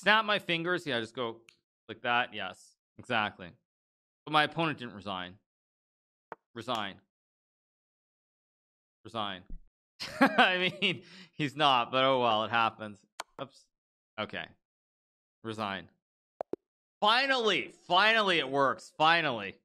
snap my fingers yeah just go like that yes exactly. But my opponent didn't resign. Resign. Resign. I mean he's not but oh well it happens. Oops. Okay. Resign. Finally finally it works finally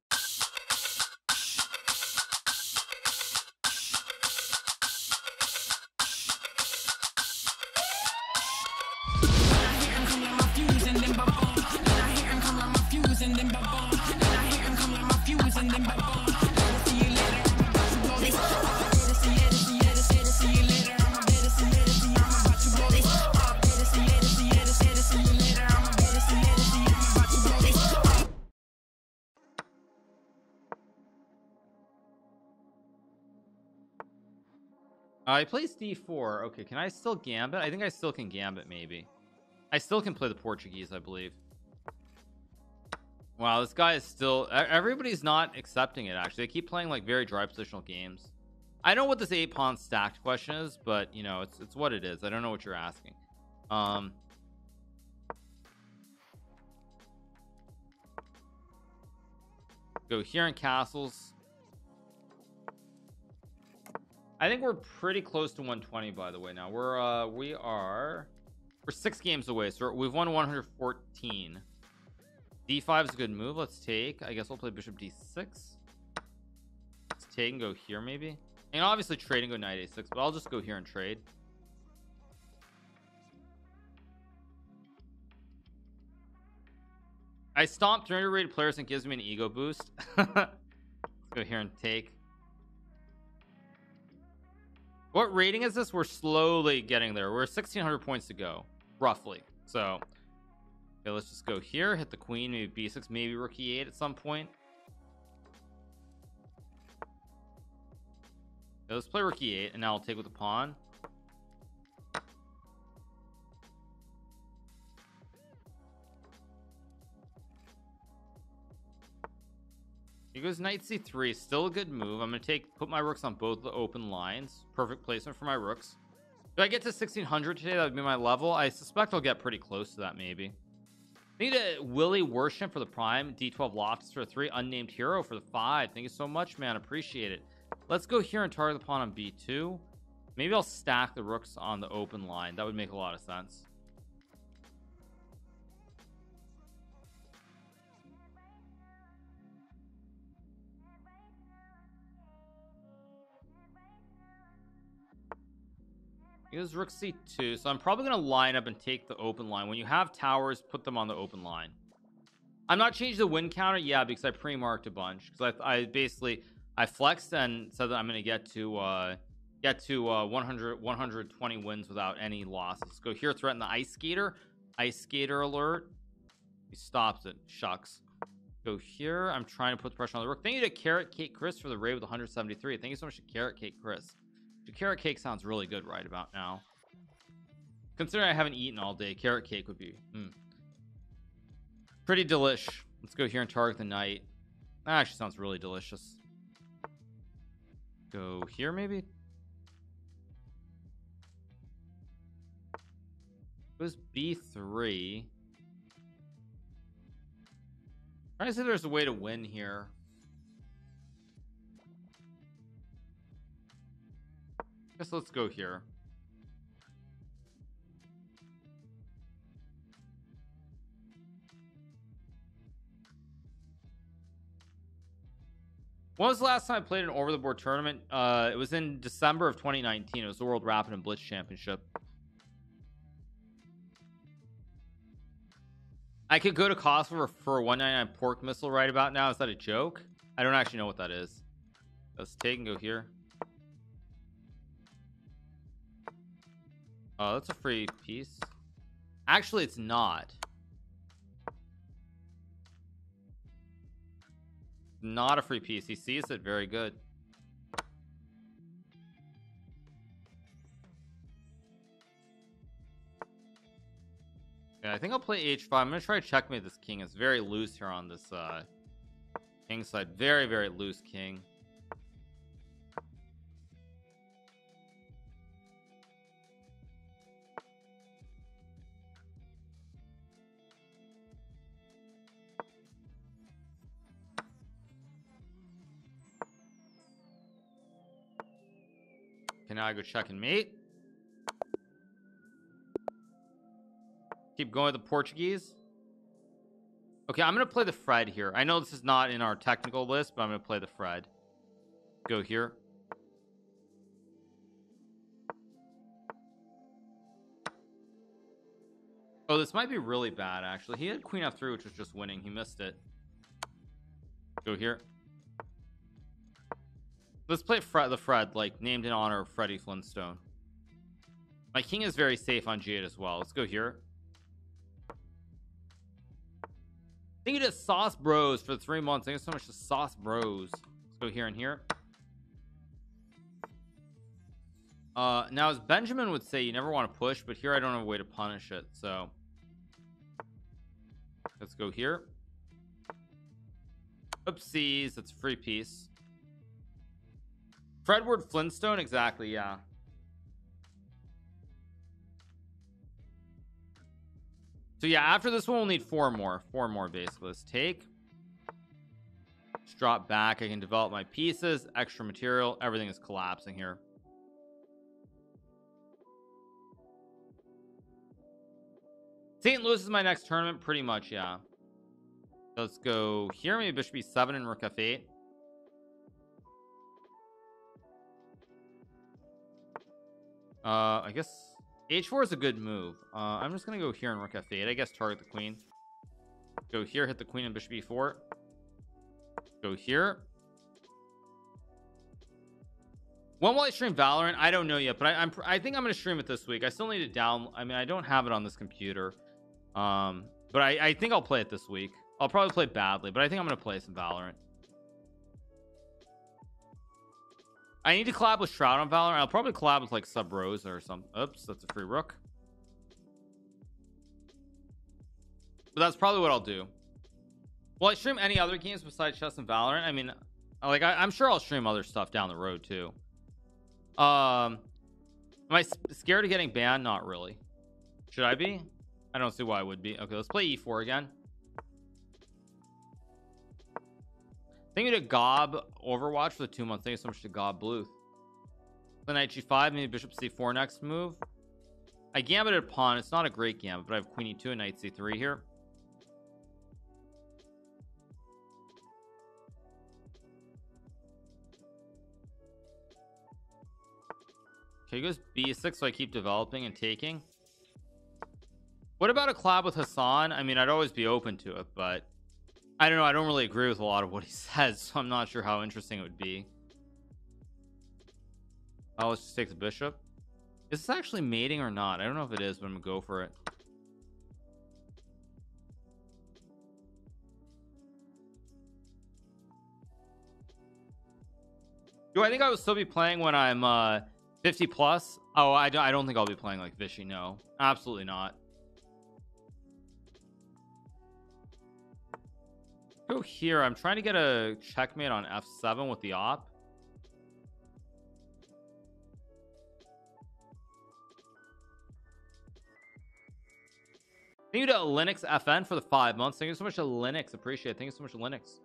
Uh, he plays d4 okay can I still gambit? I think I still can gambit maybe. I still can play the Portuguese I believe. Wow this guy is still everybody's not accepting it actually. They keep playing like very dry positional games. I don't know what this eight pawn stacked question is but you know it's it's what it is. I don't know what you're asking. Um go here in castles I think we're pretty close to 120 by the way. Now we're uh we are we're six games away so we've won 114 d5 is a good move. Let's take I guess we'll play bishop d6 let's take and go here maybe. And obviously trade and go knight a6 but I'll just go here and trade. I stomped 300 rated players and gives me an ego boost. Go here and take what rating is this? We're slowly getting there. We're 1600 points to go roughly. So okay let's just go here hit the queen maybe b6 maybe rook e8 at some point. Okay, let's play rook e8 and now I'll take with the pawn he goes knight c3 still a good move. I'm gonna take put my rooks on both the open lines. Perfect placement for my rooks. Do I get to 1600 today that would be my level. I suspect I'll get pretty close to that maybe. Need a Willie worship for the prime d12 lofts for three unnamed hero for the five. Thank you so much man. Appreciate it. Let's go here and target the pawn on b2 maybe I'll stack the rooks on the open line. That would make a lot of sense He goes rook c2 so I'm probably gonna line up and take the open line. When you have towers put them on the open line. I'm not changing the win counter yeah because I pre-marked a bunch because I, I basically I flexed and said that I'm gonna get to uh get to uh 100 120 wins without any losses. Go here threaten the ice skater. Ice skater alert. He stops it. Shucks. Go here. I'm trying to put the pressure on the rook. Thank you to carrot cake Chris for the raid with 173 thank you so much to carrot cake Chris carrot cake sounds really good right about now. Considering I haven't eaten all day carrot cake would be mm, pretty delish. Let's go here and target the knight. That actually sounds really delicious. Go here maybe? It was b3 trying to see if there's a way to win here guess let's go here. When was the last time I played an over the board tournament? Uh it was in December of 2019 it was the World Rapid and Blitz Championship. I could go to for, for a 199 pork missile right about now. Is that a joke? I don't actually know what that is. Let's take and go here Oh, that's a free piece. Actually, it's not. Not a free piece. He sees it. Very good. Okay, I think I'll play h5. I'm gonna try to checkmate this king. It's very loose here on this uh, king side. Very, very loose king. Now I go check and mate. Keep going with the Portuguese. Okay, I'm gonna play the Fred here. I know this is not in our technical list, but I'm gonna play the Fred. Go here. Oh, this might be really bad, actually. He had queen f3, which was just winning. He missed it. Go here. Let's play Fred, the Fred, like named in honor of Freddie Flintstone. My king is very safe on g8 as well. Let's go here. Thank you to Sauce Bros for the three months. Thank you so much to Sauce Bros. Let's go here and here. Uh, now, as Benjamin would say, you never want to push, but here I don't have a way to punish it. So let's go here. Oopsies, that's a free piece. Fredward Flintstone, exactly, yeah. So yeah, after this one, we'll need four more. Four more, basically. Let's take. Just drop back. I can develop my pieces. Extra material. Everything is collapsing here. St. Louis is my next tournament. Pretty much, yeah. Let's go here. Maybe bishop b7 and rook f8. Uh, I guess h4 is a good move. Uh, I'm just gonna go here and rook f8. I guess target the queen. Go here, hit the queen and bishop e4. Go here. When will I stream Valorant? I don't know yet, but I, am I think I'm gonna stream it this week. I still need to down. I mean, I don't have it on this computer, um, but I, I think I'll play it this week. I'll probably play badly, but I think I'm gonna play some Valorant. I need to collab with Shroud on Valor. I'll probably collab with like Sub Rose or something. Oops, that's a free rook. But that's probably what I'll do. Will I stream any other games besides chess and Valorant? I mean, like I, am sure I'll stream other stuff down the road too. Um, am I scared of getting banned? Not really. Should I be? I don't see why I would be. Okay, let's play E4 again. Thank you to Gob Overwatch for the two months. Thank you so much to Gob Bluth. The knight g5, maybe bishop c4 next move. I gambited pawn. It's not a great gambit, but I have queen e2 and knight c3 here. Okay, goes b6, so I keep developing and taking. What about a collab with Hassan? I mean, I'd always be open to it, but I don't know. I don't really agree with a lot of what he says, so I'm not sure how interesting it would be. Oh, let's just take the bishop. Is this actually mating or not? I don't know if it is, but I'm gonna go for it. Do I think I will still be playing when I'm uh 50 plus? Oh, I don't, I don't think I'll be playing like Vishy. No, absolutely not. Go here. I'm trying to get a checkmate on f7 with the op. Thank you to Linux FN for the five months. Thank you so much to Linux. Appreciate it. Thank you so much to Linux.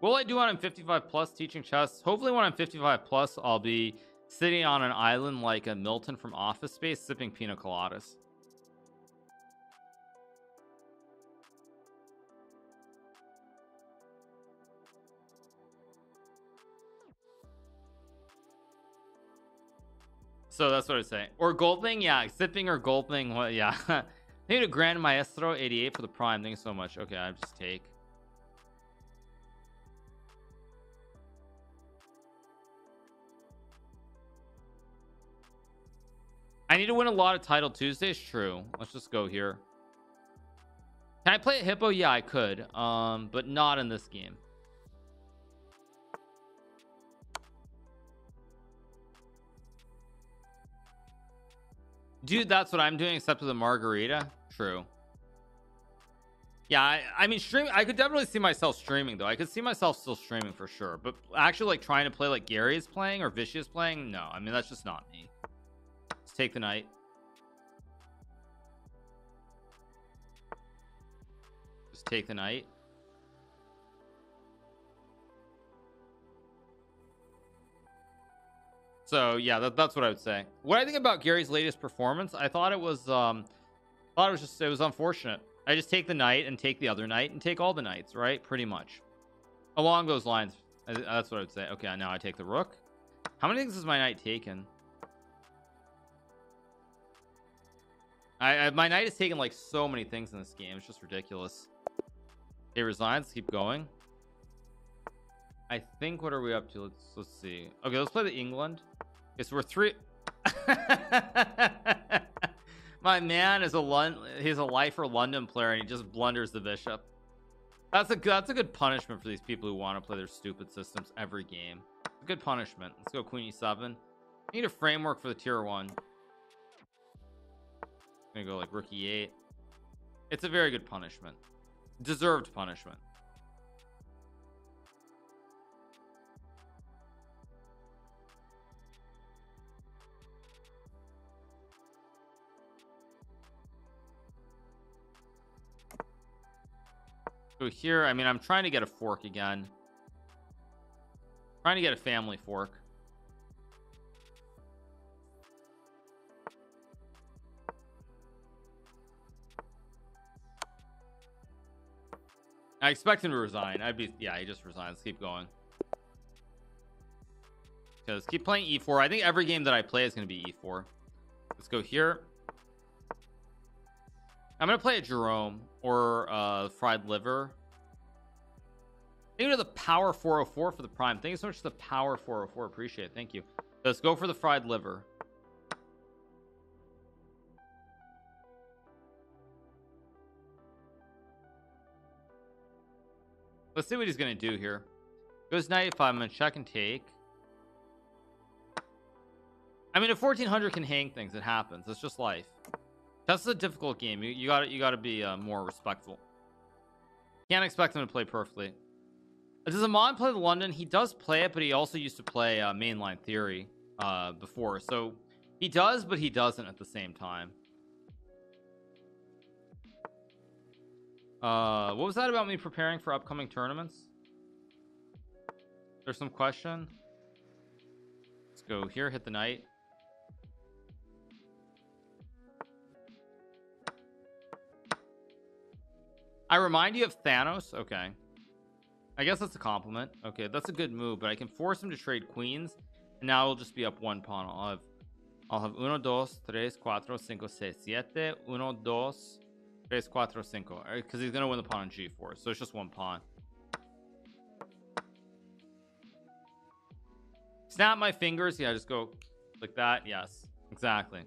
Will I do when I'm 55 plus teaching chess? Hopefully when I'm 55 plus, I'll be sitting on an island like a Milton from Office Space sipping pina coladas. So that's what I was saying. Or gulping, yeah, sipping or gulping. What? Yeah. Thank you to Grand Maestro 88 for the prime. Thank you so much. Okay, I just take. I need to win a lot of title Tuesdays. True. Let's just go here. Can I play a hippo? Yeah, I could. Um, but not in this game. Dude that's what i'm doing except with a margarita? True. Yeah I, I mean stream i could definitely see myself streaming though. I could see myself still streaming for sure but actually like trying to play like Garry is playing or Vishy's playing? No i mean that's just not me. Let's take the knight just take the knight so yeah that, that's what I would say. What I think about Garry's latest performance I thought it was um I thought it was just it was unfortunate. I just take the knight and take the other knight and take all the knights right? Pretty much. Along those lines that's what I would say. Okay now I take the rook. How many things has my knight taken? I, I my knight has taken like so many things in this game. It's just ridiculous. It resigns keep going I think what are we up to? Let's let's see. Okay let's play the Englund. It's worth three my man is a London he's a lifer London player and he just blunders the bishop. That's a that's a good punishment for these people who want to play their stupid systems every game. Good punishment. Let's go queen e7 need a framework for the tier one. Gonna go like rook e8. It's a very good punishment. Deserved punishment so here I mean I'm trying to get a fork again. Trying to get a family fork. I expect him to resign. I'd be yeah he just resigns. Keep going. Because keep playing e4 I think every game that I play is going to be e4 let's go here I'm gonna play a Jerome or uh fried liver. Thank you to the power 404 for the prime. Thank you so much to the power 404 appreciate it. Thank you. Let's go for the fried liver. Let's see what he's gonna do here. Goes knight if I'm gonna check and take. I mean if 1400 can hang things it happens. It's just life that's a difficult game. You, you gotta you gotta be uh, more respectful. Can't expect him to play perfectly. Does Aman play the London? He does play it but he also used to play uh, mainline theory uh, before. So he does but he doesn't at the same time. Uh what was that about me preparing for upcoming tournaments? There's some question. Let's go here hit the knight I remind you of Thanos? Okay. I guess that's a compliment. Okay that's a good move but I can force him to trade queens and now it'll just be up one pawn. I'll have I'll have uno dos tres cuatro cinco seis siete. Uno dos 3, 4, 5 because he's gonna win the pawn on g4 so it's just one pawn. Snap my fingers. Yeah just go like that. Yes exactly.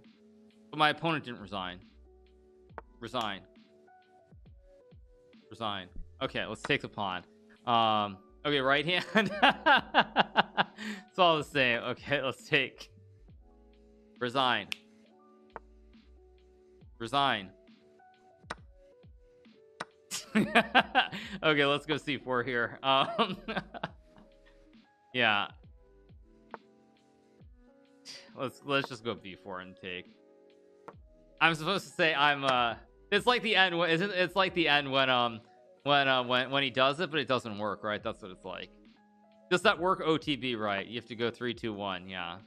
But my opponent didn't resign. Resign resign. Okay let's take the pawn. Um okay right hand. It's all the same okay let's take. Resign. Resign. Okay let's go c4 here. Um yeah. Let's let's just go b4 and take. I'm supposed to say i'm uh it's like the end isn't it's like the end when um when uh when when he does it but it doesn't work right? That's what it's like. Does that work otb right? You have to go three two one yeah.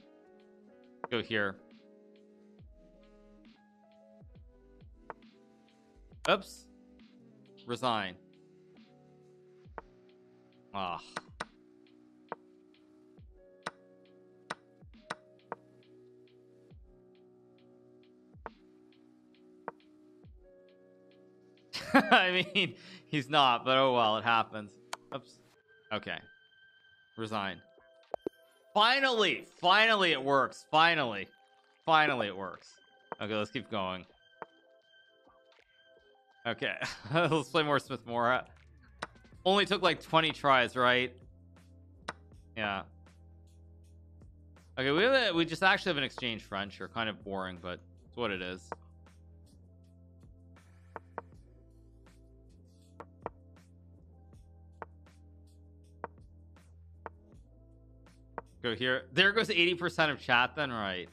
Go here. Oops. Resign. Ah I mean he's not but oh well it happens. Oops. Okay. Resign. Finally finally it works. Finally. Finally it works. Okay let's keep going. Okay let's play more Smith Morra. Only took like 20 tries right? Yeah. Okay we have a, we just actually have an exchange French here kind of boring but it's what it is go here. There goes 80 percent of chat then right?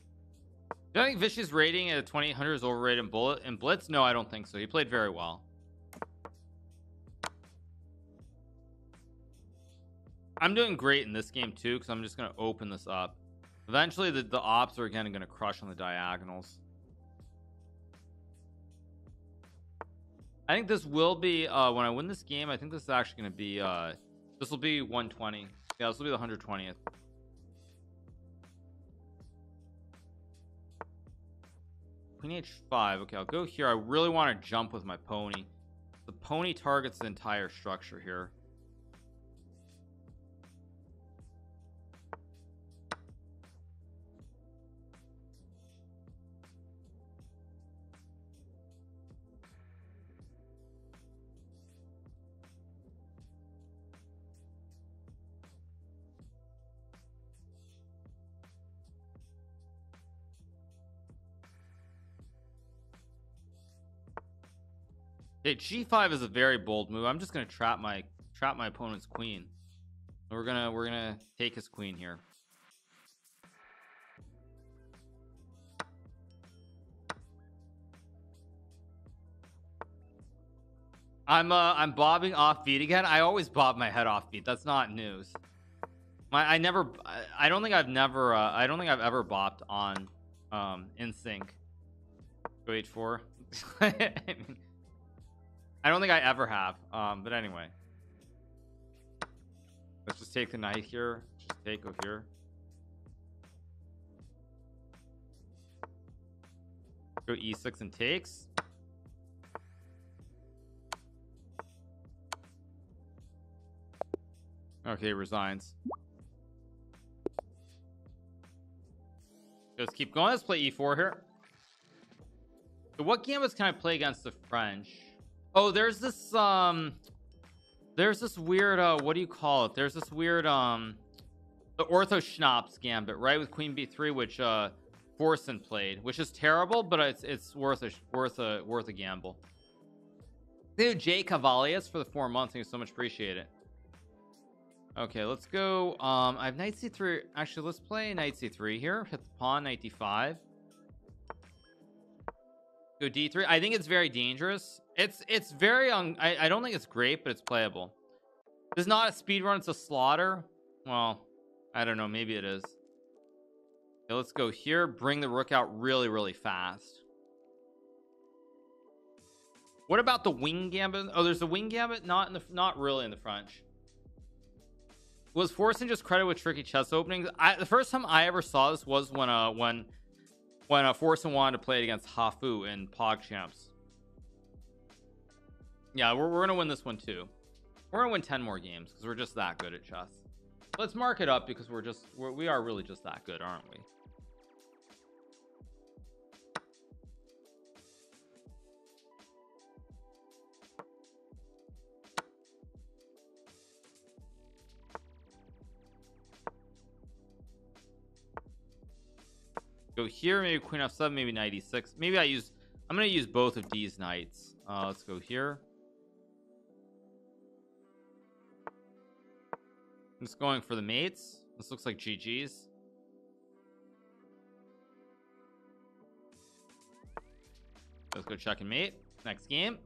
Do I think Vishy's rating at 2800 is overrated in bullet and blitz? No I don't think so. He played very well. I'm doing great in this game too because I'm just gonna open this up. Eventually the, the ops are again going to crush on the diagonals. I think this will be uh when I win this game I think this is actually going to be uh this will be 120 yeah this will be the 120th Queen h5 okay I'll go here. I really want to jump with my pony. The pony targets the entire structure here Okay, g5 is a very bold move. I'm just gonna trap my trap my opponent's queen. We're gonna we're gonna take his queen here. I'm uh I'm bobbing off beat again. I always bob my head off beat. That's not news. My I never I don't think I've never uh, I don't think I've ever bopped on um in sync. Go h4. I mean, I don't think I ever have um but anyway. Let's just take the knight here just take over here. Go e6 and takes. Okay resigns. Let's keep going. Let's play e4 here. So what gambits can I play against the French oh there's this um there's this weird uh what do you call it? There's this weird um the ortho schnapps gambit right with queen b3 which uh Forsen played which is terrible but it's it's worth a worth a worth a gamble. Dude Jay Cavaliers for the four months thank you so much appreciate it. Okay let's go um I have knight c3 actually let's play knight c3 here hit the pawn knight d5 go d3 I think it's very dangerous it's it's very un I, I don't think it's great but it's playable. It's not a speed run it's a slaughter. Well I don't know maybe it is. Okay, let's go here bring the rook out really really fast. What about the wing gambit? Oh there's a wing gambit? Not in the not really in the French. Was Forsen just credit with tricky chess openings? I the first time I ever saw this was when uh when when uh Forsen wanted to play it against Hafu in PogChamps yeah we're, we're gonna win this one too. We're gonna win 10 more games because we're just that good at chess. Let's mark it up because we're just we're, we are really just that good aren't we? Go here maybe queen f7 maybe 96 maybe I use I'm gonna use both of these knights. Uh let's go here I'm just going for the mates. This looks like GG's let's go check and mate. Next game.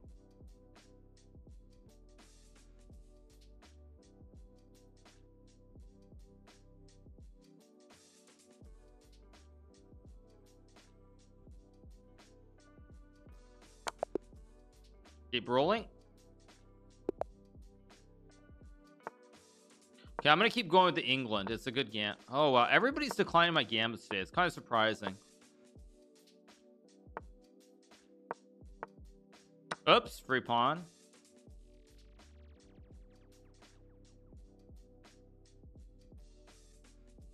Keep rolling okay I'm gonna keep going with the Englund. It's a good gam oh wow. Everybody's declining my gambits today. It's kind of surprising. Oops free pawn.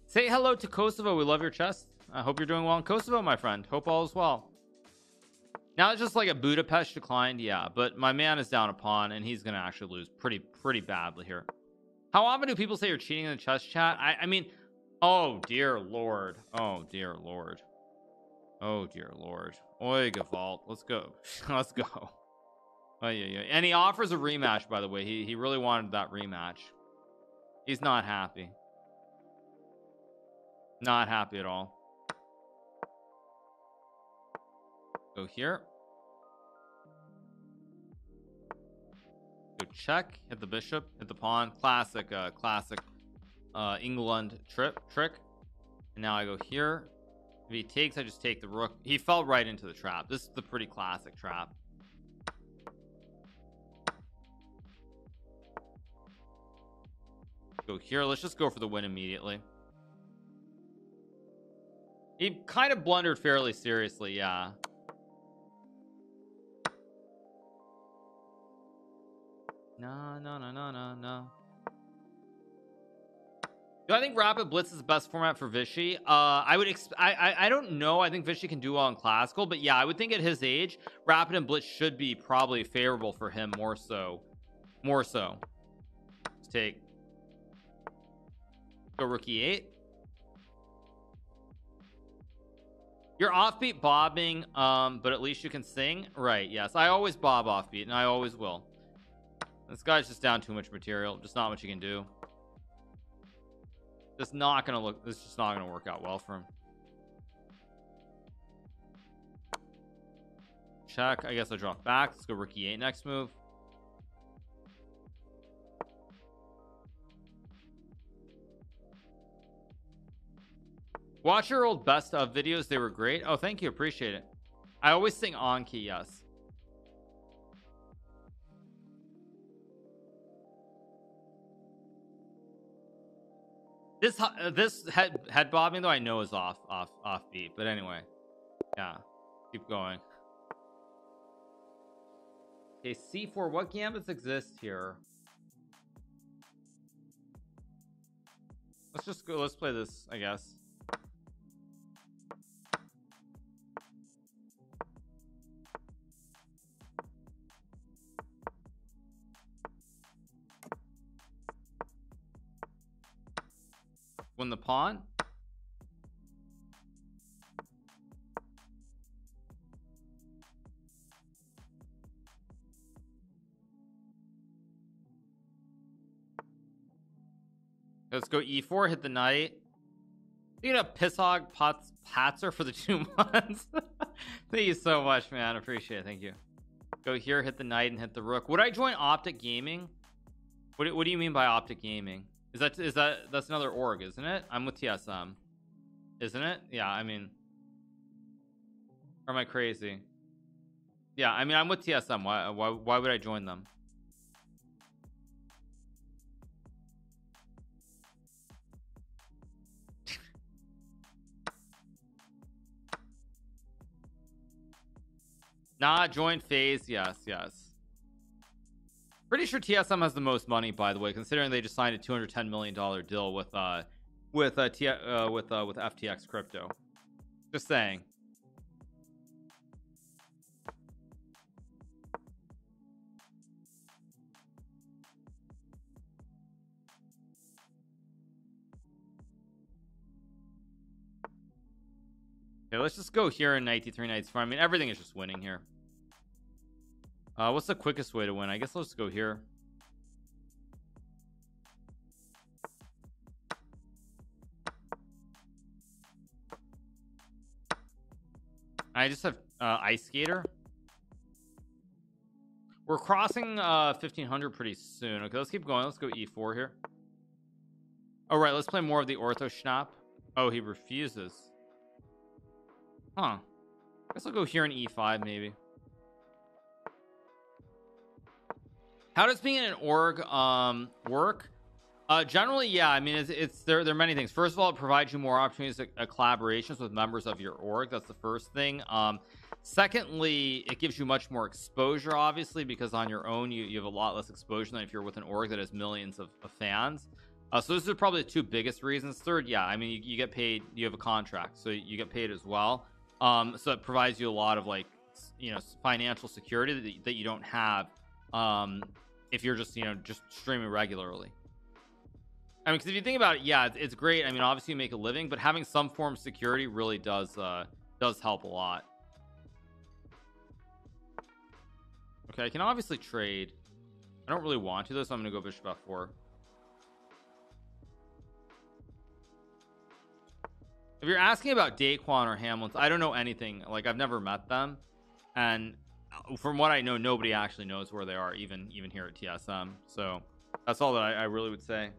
Say hello to Kosovo. We love your chest. I hope you're doing well in Kosovo my friend. Hope all is well. Now it's just like a Budapest declined yeah but my man is down a pawn and he's gonna actually lose pretty pretty badly here how often do people say you're cheating in the chess chat? I, I mean oh dear lord. Oh dear lord. Oh dear lord. Oi Gavalt. Let's go. Let's go. Oh yeah yeah. And he offers a rematch by the way. He, he really wanted that rematch. He's not happy. Not happy at all. Go here check hit the bishop hit the pawn. Classic uh classic uh Englund trip trick. And now I go here. If he takes I just take the rook. He fell right into the trap. This is the pretty classic trap. Go here. Let's just go for the win immediately. He kind of blundered fairly seriously yeah no no no no no do I think Rapid Blitz is the best format for Vishy? Uh, I would. I, I I don't know. I think Vishy can do well in Classical, but yeah, I would think at his age, Rapid and Blitz should be probably favorable for him more so, more so. Let's take go rook e8. You're offbeat bobbing, um, but at least you can sing, right? Yes, I always bob offbeat, and I always will. This guy's just down too much material. Just not much you can do. Just not gonna look. This is just not gonna work out well for him. Check. I guess I drop back. Let's go rook e8 next move. Watch your old best of videos. They were great. Oh, thank you. Appreciate it. I always sing on key. Yes. This uh, this head head bobbing though I know is off off off beat, but anyway, yeah, keep going. Okay, C4. What gambits exist here? Let's just go. Let's play this, I guess. Win the pawn. Let's go e4, hit the knight. You know, Pisshog Pots Patzer for the two months. Thank you so much, man. Appreciate it. Thank you. Go here, hit the knight, and hit the rook. Would I join Optic Gaming? What, what do you mean by Optic Gaming? Is that is that that's another org, isn't it? I'm with TSM, isn't it? Yeah, I mean, or am I crazy? Yeah, I mean, I'm with TSM. Why why why would I join them? Nah, join FaZe. Yes, yes. Pretty sure TSM has the most money, by the way, considering they just signed a 210 million dollar deal with uh with uh, T uh with uh with FTX crypto. Just saying. Okay, let's just go here in 93 nights for I mean everything is just winning here. Uh, what's the quickest way to win? I guess let's go here. I just have uh, ice skater. We're crossing uh 1500 pretty soon. Okay, let's keep going. Let's go e4 here. All right, let's play more of the ortho schnapp. Oh, he refuses. Huh. I guess I'll go here in e5 maybe. How does being in an org um work? Uh generally yeah i mean it's, it's there there are many things. First of all it provides you more opportunities to uh, collaborations with members of your org. That's the first thing. Um secondly it gives you much more exposure obviously because on your own you, you have a lot less exposure than if you're with an org that has millions of, of fans. Uh, so this is probably the two biggest reasons. Third yeah i mean you, you get paid you have a contract so you get paid as well. Um so it provides you a lot of like you know financial security that, that you don't have. Um if you're just you know just streaming regularly. I mean because if you think about it yeah it's, it's, great. I mean obviously you make a living but having some form of security really does uh does help a lot. Okay I can obviously trade. I don't really want to though so I'm gonna go bishop f4 if you're asking about Daequan or Hamlin I don't know anything. Like I've never met them. And from what I know, nobody actually knows where they are, even even here at TSM. So that's all that I, I really would say.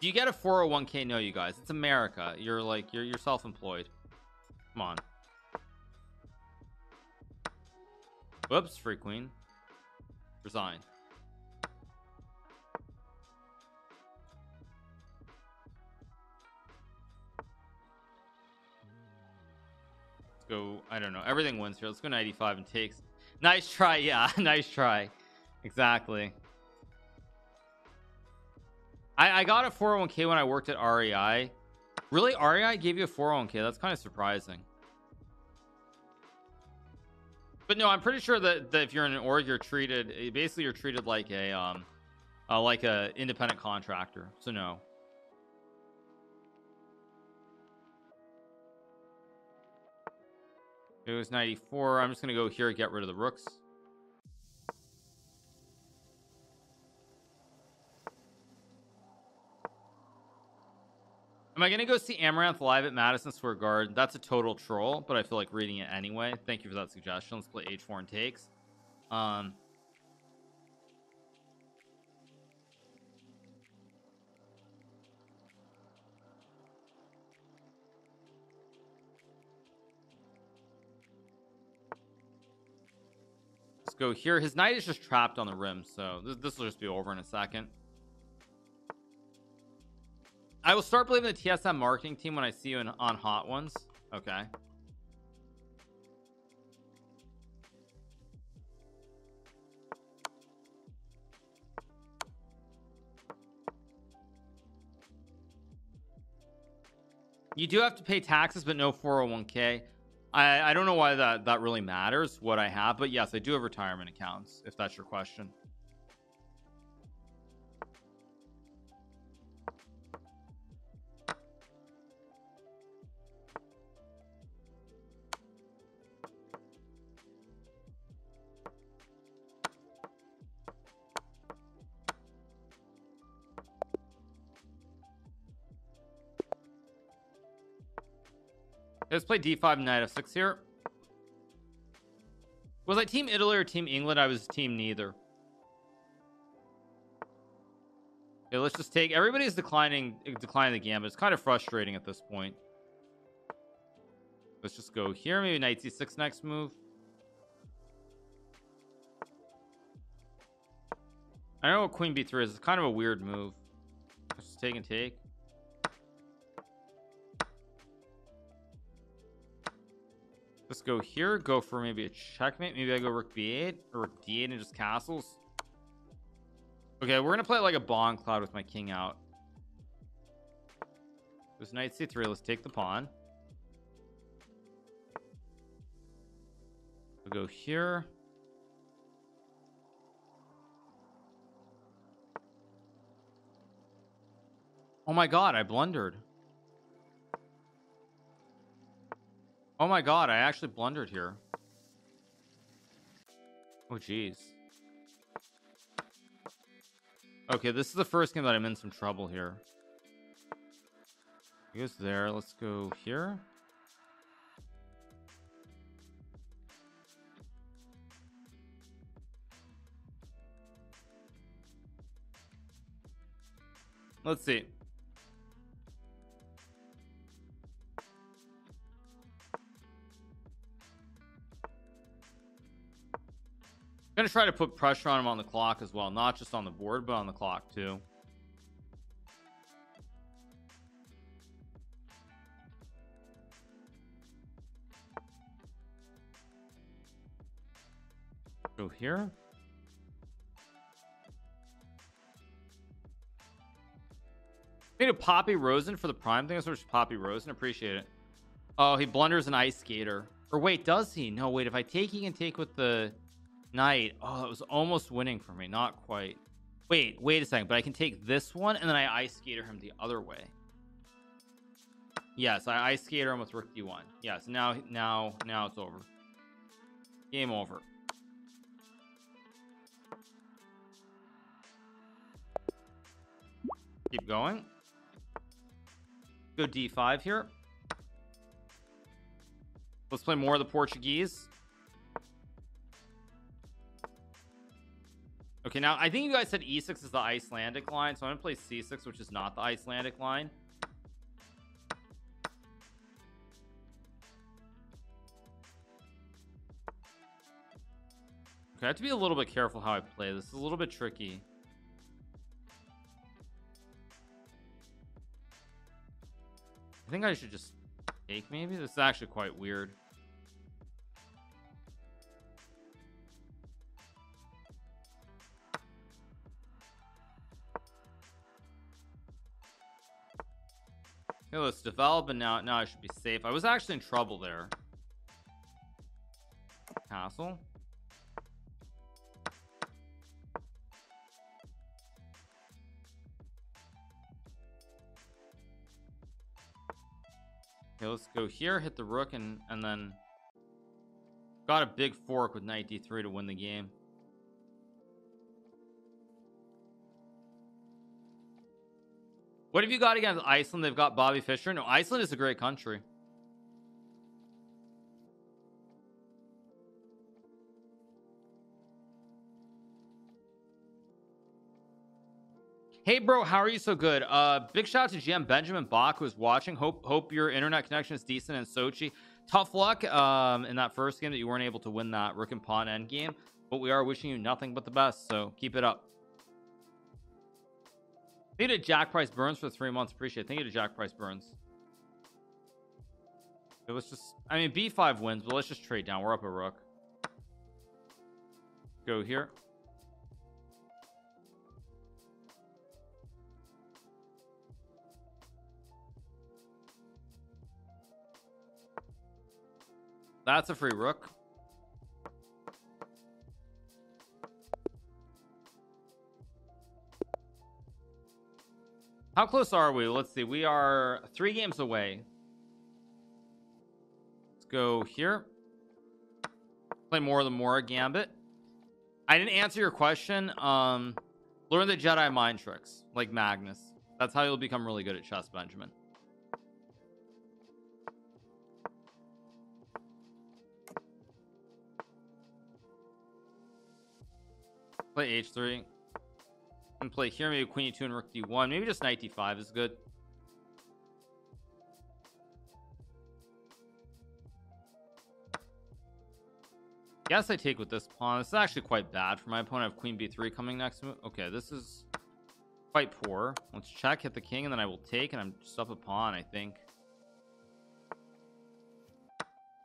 Do you get a 401k? No, you guys. It's America. You're like you're you're self-employed. Come on. Whoops, free queen. Resign. Go I don't know everything wins here. Let's go 95 and takes nice try yeah nice try. Exactly. I, I got a 401k when I worked at REI really REI gave you a 401k that's kind of surprising. But no I'm pretty sure that, that if you're in an org you're treated basically you're treated like a um uh, like a independent contractor so no it was 94 I'm just gonna go here get rid of the rooks Am I gonna go see Amouranth live at Madison Square Garden? That's a total troll, but I feel like reading it anyway. Thank you for that suggestion. Let's play H4 and takes. Um, let's go here. His knight is just trapped on the rim, so this, this will just be over in a second. I will start believing the TSM marketing team when I see you in, on hot ones. Okay. You do have to pay taxes, but no 401k. I, I don't know why that, that really matters, what I have. But yes, I do have retirement accounts, if that's your question. Let's play d5 knight f6 here. Was I team Italy or team England? I was team neither. Okay, let's just take everybody's declining declining the gambit. It's kind of frustrating at this point. Let's just go here. Maybe knight c6 next move. I don't know what queen b3 is. It's kind of a weird move. Let's just take and take. Let's go here. Go for maybe a checkmate. Maybe I go rook b8 or rook d8 and just castles. Okay, we're gonna play like a Bongcloud with my king out. This knight c3. Let's take the pawn. We'll go here. Oh my god, I blundered. Oh my god, I actually blundered here. Oh jeez. Okay, this is the first game that I'm in some trouble here. He goes there. Let's go here. Let's see. Gonna try to put pressure on him on the clock as well not just on the board but on the clock too. Go here. Made a poppy rosen for the prime thing? I so poppy rosen. Appreciate it. Oh he blunders an ice skater. Or wait does he? No wait if I take he can take with the Knight. Oh, it was almost winning for me. Not quite. Wait, wait a second. But I can take this one and then I ice skater him the other way. Yes, I ice skater him with rook d1. Yes, now, now, now it's over. Game over. Keep going. Go d5 here. Let's play more of the Portuguese. Okay now I think you guys said e6 is the Icelandic line so I'm gonna play c6 which is not the Icelandic line. Okay I have to be a little bit careful how I play this. Is a little bit tricky. I think I should just take maybe? This is actually quite weird Okay, let's develop and now. Now I should be safe. I was actually in trouble there. Castle? Okay let's go here hit the rook and and then got a big fork with knight d3 to win the game what have you got against Iceland? They've got Bobby Fischer. No Iceland is a great country. Hey bro how are you so good? Uh big shout out to gm benjamin Bok who's watching. Hope hope your internet connection is decent in sochi. Tough luck um in that first game that you weren't able to win that rook and pawn end game but we are wishing you nothing but the best so keep it up thank you to jack price burns for three months. Appreciate it. Thank you to jack price burns. It was just i mean b5 wins but let's just trade down. We're up a rook. Go here. That's a free rook. How close are we? Let's see. We are three games away. Let's go here. Play more of the Morra Gambit. I didn't answer your question. Um, learn the Jedi mind tricks like Magnus. That's how you'll become really good at chess, Benjamin. Play h3. And play here. Maybe queen e2 and rook d1. Maybe just knight d5 is good. Guess I take with this pawn. This is actually quite bad for my opponent. I have queen b3 coming next Okay, this is quite poor. Let's check, hit the king, and then I will take, and I'm just up a pawn, I think.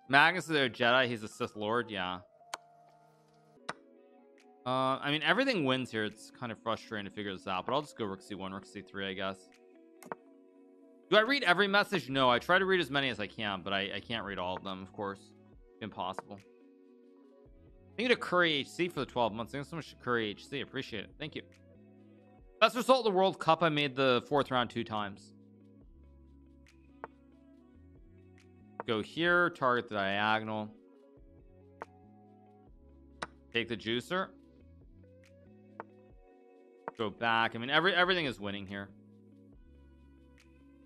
Magnus is a Jedi. He's a Sith Lord. Yeah. Uh, I mean, everything wins here. It's kind of frustrating to figure this out, but I'll just go rook c1, rook c3, I guess. Do I read every message? No, I try to read as many as I can, but I, I can't read all of them, of course. Impossible. Thank you to Curry HC for the 12 months. Thank you so much to Curry HC. Appreciate it. Thank you. Best result of the World Cup. I made the fourth round two times. Go here, target the diagonal. Take the juicer go back. I mean every everything is winning here.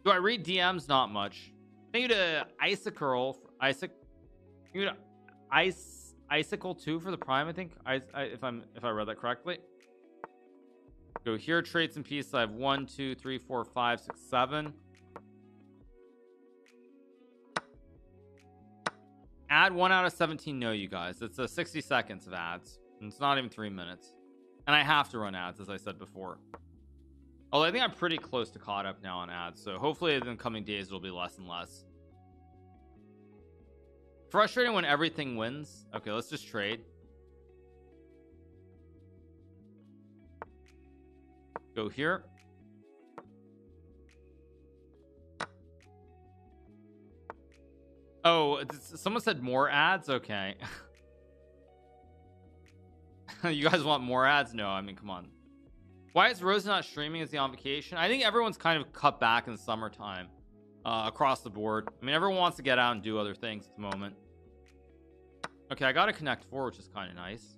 Do I read DMs not much. Thank you to Icicle Isaac you to ice icicle 2 for the prime I think? I, I if I'm if I read that correctly. Go here traits and pieces. I have one two three four five six seven. Add one out of 17 no you guys. It's a 60 seconds of ads. It's not even three minutes and I have to run ads as I said before. Although I think I'm pretty close to caught up now on ads so hopefully in the coming days it'll be less and less. Frustrating when everything wins. Okay let's just trade. Go here. Oh someone said more ads? Okay you guys want more ads? No I mean come on. Why is Rosen not streaming is he on vacation? I think everyone's kind of cut back in the summertime uh, across the board. I mean everyone wants to get out and do other things at the moment. Okay I got a connect four which is kind of nice.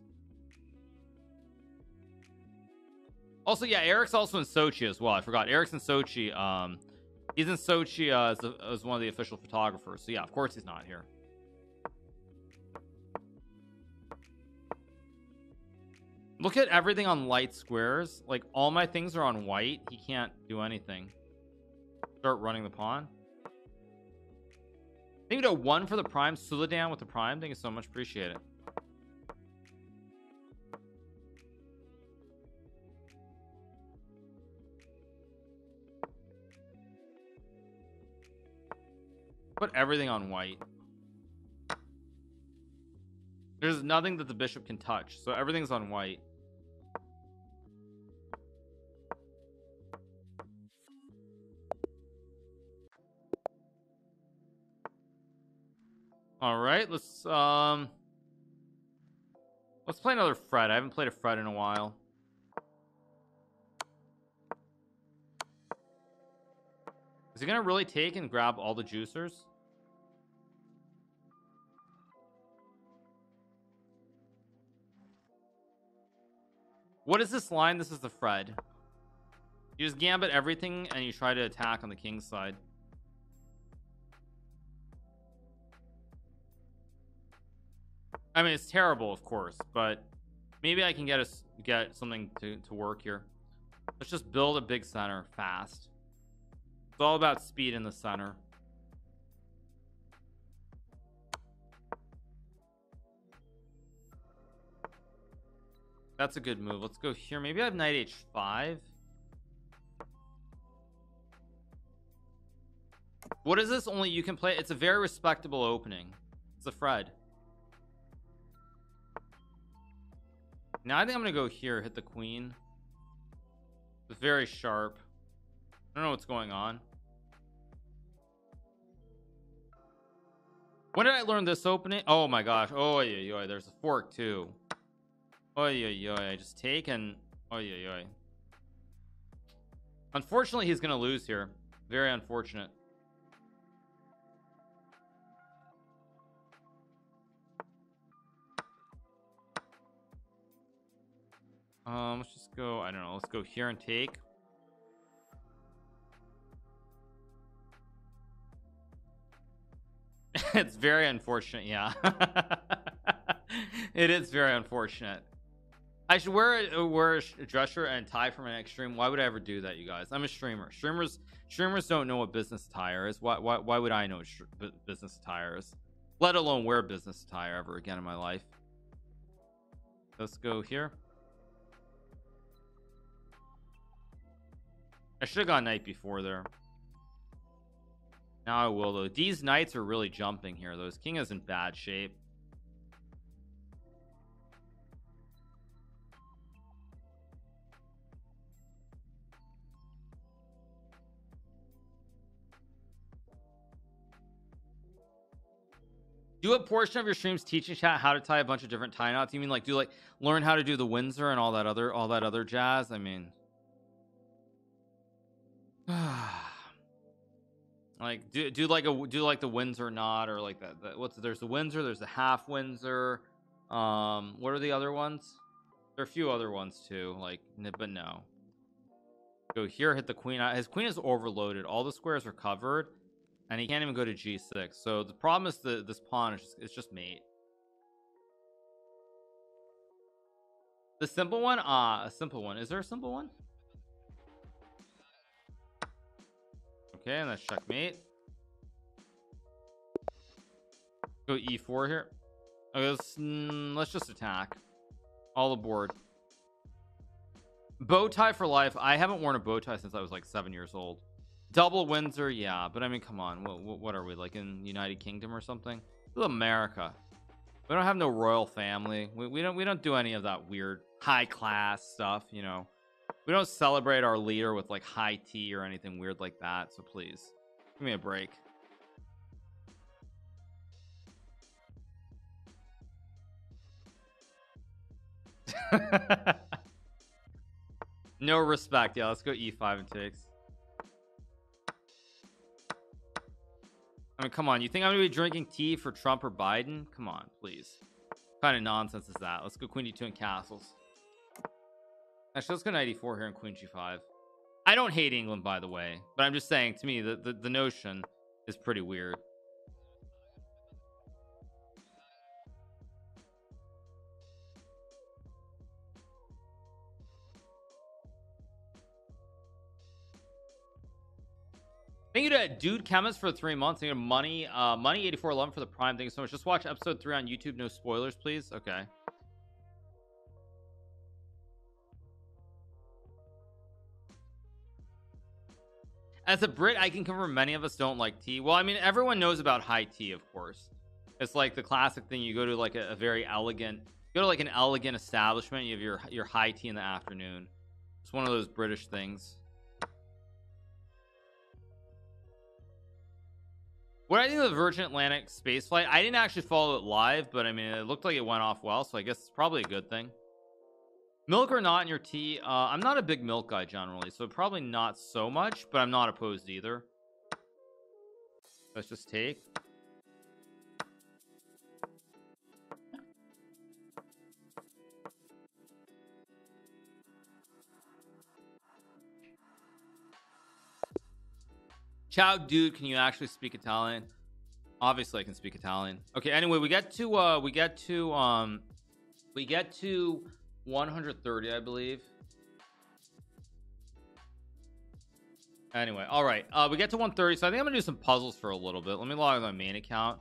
Also yeah Eric's also in Sochi as well. I forgot. Eric's in Sochi um he's in Sochi uh, as, as one of the official photographers. So yeah of course he's not here look at everything on light squares. Like all my things are on white. He can't do anything. Start running the pawn. Thank you to one for the prime. Suladan with the prime. Thank you so much. Appreciate it. Put everything on white. There's nothing that the bishop can touch so everything's on white all right let's um let's play another fred. I haven't played a fred in a while. Is he gonna really take and grab all the juicers? What is this line? This is the fred. You just gambit everything and you try to attack on the king's side I mean it's terrible of course but maybe I can get us get something to, to work here. Let's just build a big center fast. It's all about speed in the center. That's a good move. Let's go here. Maybe I have knight h5 what is this only you can play? It's a very respectable opening. It's a Fred now I think I'm gonna go here hit the queen. It's very sharp. I don't know what's going on. When did I learn this opening? Oh my gosh. Oh yeah yeah there's a fork too. Oh yeah yeah I just take and oh yeah yeah. Unfortunately he's gonna lose here. Very unfortunate um let's just go I don't know let's go here and take. It's very unfortunate yeah. It is very unfortunate. I should wear a, wear a dress shirt and tie for my next stream. Why would I ever do that you guys? I'm a streamer. Streamers streamers don't know what business attire is. Why, why, why would I know business attire is? Let alone wear business attire ever again in my life. Let's go here I should have got knight before there. Now I will though. These knights are really jumping here those king is in bad shape. Do a portion of your streams teaching chat how to tie a bunch of different tie knots? You mean like do like learn how to do the Windsor and all that other all that other jazz? I mean like do, do like a do like the Windsor knot or like that, what's there's the Windsor there's the half Windsor um what are the other ones? There are a few other ones too like but no. Go here hit the queen his queen is overloaded all the squares are covered and he can't even go to g6 so the problem is that this pawn is just, it's just mate the simple one ah uh, a simple one is there a simple one okay and that's checkmate. Go e4 here. Okay let's, mm, let's just attack. All aboard. Bow tie for life. I haven't worn a bow tie since I was like seven years old. Double Windsor yeah but I mean come on. What, what are we like in United Kingdom or something? This is America. We don't have no royal family. We, we don't we don't do any of that weird high class stuff you know we don't celebrate our leader with like high tea or anything weird like that so please give me a break. No respect yeah let's go e5 and takes I mean come on you think I'm gonna be drinking tea for Trump or Biden? Come on please. What kind of nonsense is that? Let's go queen d2 and castles Actually, let's go knight e4 here in queen g5. I don't hate England, by the way, but I'm just saying to me the, the, the notion is pretty weird. Thank you to Dude Chemist for three months. Thank you to Money, uh, Money8411 for the Prime. Thank you so much. Just watch episode three on YouTube. No spoilers, please. Okay. As a Brit, I can confirm many of us don't like tea. Well, I mean, everyone knows about high tea, of course. It's like the classic thing. You go to like a, a very elegant, go to like an elegant establishment. You have your your high tea in the afternoon. It's one of those British things. What I think of the Virgin Atlantic space flight, I didn't actually follow it live, but I mean, it looked like it went off well, so I guess it's probably a good thing. Milk or not in your tea? Uh, I'm not a big milk guy generally, so probably not so much, but I'm not opposed either. Let's just take. Ciao, dude. Can you actually speak Italian? Obviously, I can speak Italian. Okay. Anyway, we get to uh, we get to um, we get to 130, I believe. Anyway, all right. Uh, we get to 130, so I think I'm gonna do some puzzles for a little bit. Let me log on my main account.